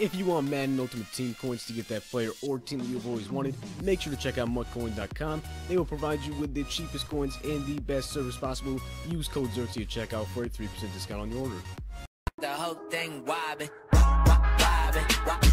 If you want Madden Ultimate Team coins to get that player or team that you've always wanted, make sure to check out MUTCoin.com. They will provide you with the cheapest coins and the best service possible. Use code Zirksee at checkout for a 3% discount on your order. The whole thing wobbin', wobbin', wobbin'.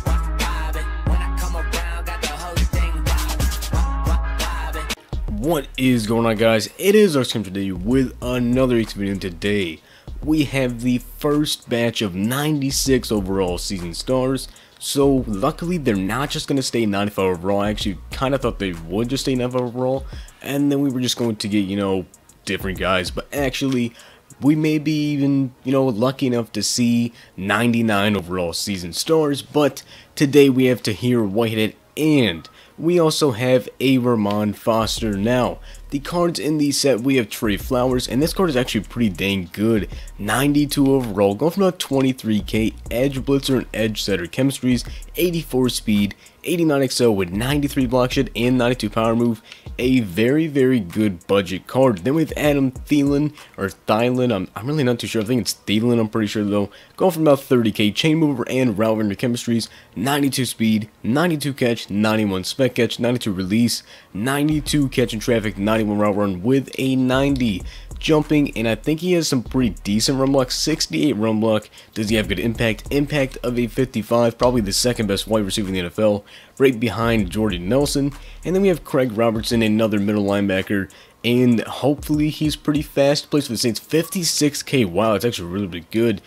What is going on guys? It is Arxcam today with another X video today we have the first batch of 96 overall season stars. So luckily they're not just going to stay 95 overall. I actually kind of thought they would just stay 95 overall. And then we were just going to get, you know, different guys. But actually we may be even, you know, lucky enough to see 99 overall season stars. But today we have Tahir Whitehead and we also have a Ramon Foster. Now, the cards in the set, we have Trey Flowers, and this card is actually pretty dang good. 92 overall, going from about 23k, Edge Blitzer and Edge Setter chemistries, 84 speed, 89 XL with 93 block shed and 92 power move. A very, very good budget card. Then we have Adam Thielen, or Thielen, I'm, I'm really not too sure. I think it's Thielen, I'm pretty sure though. Going from about 30k, Chain Mover and Route Runner chemistries, 92 speed, 92 catch, 91 spec catch, 92 release, 92 catch in traffic, 91 route run with a 90 jumping, and I think he has some pretty decent run block. 68 run block. Does he have good impact? Impact of a 55, probably the second best wide receiver in the NFL, right behind Jordan Nelson. And then we have Craig Robertson, another middle linebacker, and hopefully he's pretty fast. Plays for the Saints, 56k. Wow, it's actually really good.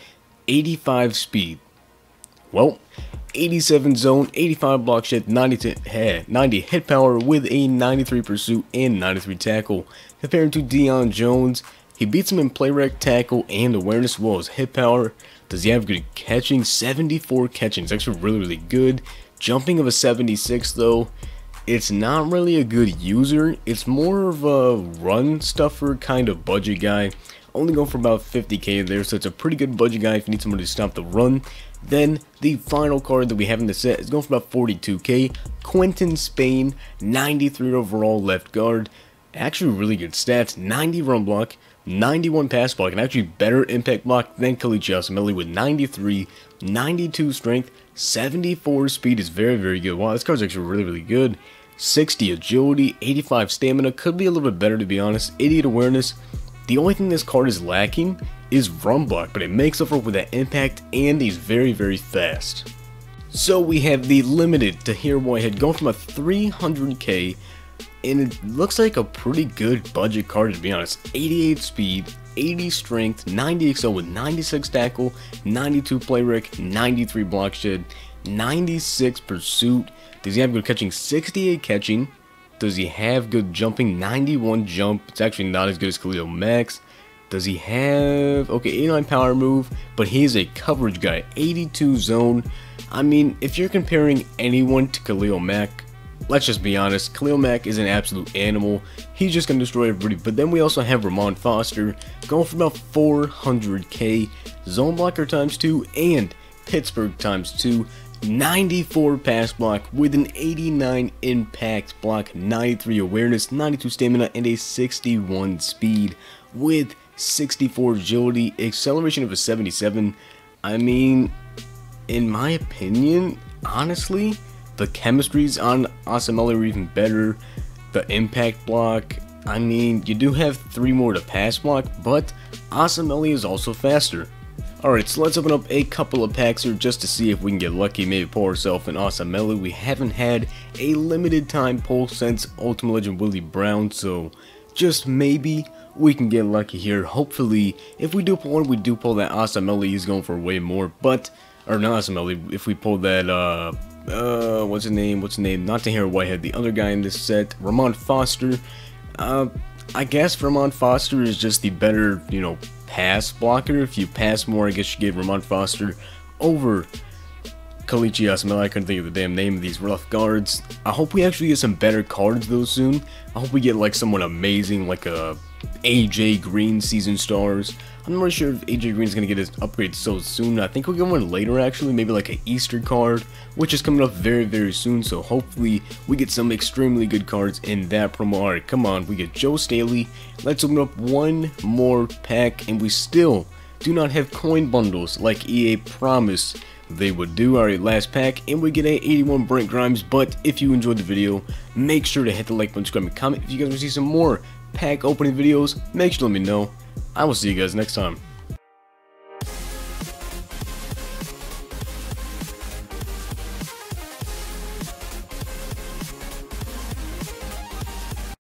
85 speed. Well, 87 zone, 85 block shed, 90, to, 90 hit power with a 93 pursuit and 93 tackle. Compared to Deion Jones, he beats him in play rec, tackle, and awareness as well as hit power. Does he have good catching? 74 catching. It's actually really, really good. Jumping of a 76 though. It's not really a good user. It's more of a run stuffer kind of budget guy. Only going for about 50k there, so it's a pretty good budget guy if you need someone to stop the run. Then the final card that we have in the set is going for about 42k. Quinton Spain, 93 overall left guard. Actually really good stats, 90 run block, 91 pass block, and actually better impact block than Kelechi Osemele with 93, 92 strength, 74 speed is very, very good. Wow, this card's actually really, really good. 60 agility, 85 stamina, could be a little bit better to be honest, 88 awareness. The only thing this card is lacking is run block, but it makes up for with that impact and he's very, very fast. So we have the limited to Tahir Whitehead going from a 300k and it looks like a pretty good budget card to be honest. 88 speed, 80 strength, 90 XL with 96 tackle, 92 play rec, 93 block shed, 96 pursuit. Does he have good catching? 68 catching. Does he have good jumping? 91 jump. It's actually not as good as Khalil Mack's. Does he have... Okay, 89 power move, but he's a coverage guy. 82 zone. I mean, if you're comparing anyone to Khalil Mack, let's just be honest, Khalil Mack is an absolute animal. He's just going to destroy everybody. But then we also have Ramon Foster going for about 400k. Zone blocker times 2 and Pittsburgh times 2. 94 pass block with an 89 impact block, 93 awareness, 92 stamina, and a 61 speed with 64 agility, acceleration of a 77. I mean, in my opinion, honestly, the chemistries on Osemele are even better. The impact block, I mean, you do have three more to pass block, but Osemele is also faster. Alright, so let's open up a couple of packs here just to see if we can get lucky, maybe pull ourselves an Osemele. We haven't had a limited time pull since Ultimate Legend Willie Brown, so just maybe we can get lucky here. Hopefully, if we do pull one, we do pull that Osemele, he's going for way more, but, or not Osemele, if we pull that, uh, uh, what's his name, what's his name, not Tahir Whitehead, the other guy in this set, Ramon Foster, uh, I guess Ramon Foster is just the better, you know, pass blocker. If you pass more, I guess you give Ramon Foster over Osemele. I couldn't think of the damn name of these rough guards. I hope we actually get some better cards though soon. I hope we get like someone amazing, like uh, a AJ Green season stars. I'm not really sure if AJ Green is going to get his upgrade so soon. I think we'll get one later actually, maybe like an Easter card, which is coming up very, very soon. So hopefully we get some extremely good cards in that promo. Alright, come on, we get Joe Staley. Let's open up one more pack and we still do not have coin bundles like EA promised. They would do. Alright, last pack, and we get a 81 Brent Grimes, but if you enjoyed the video, make sure to hit the like button, subscribe, and comment. If you guys want to see some more pack opening videos, make sure to let me know. I will see you guys next time.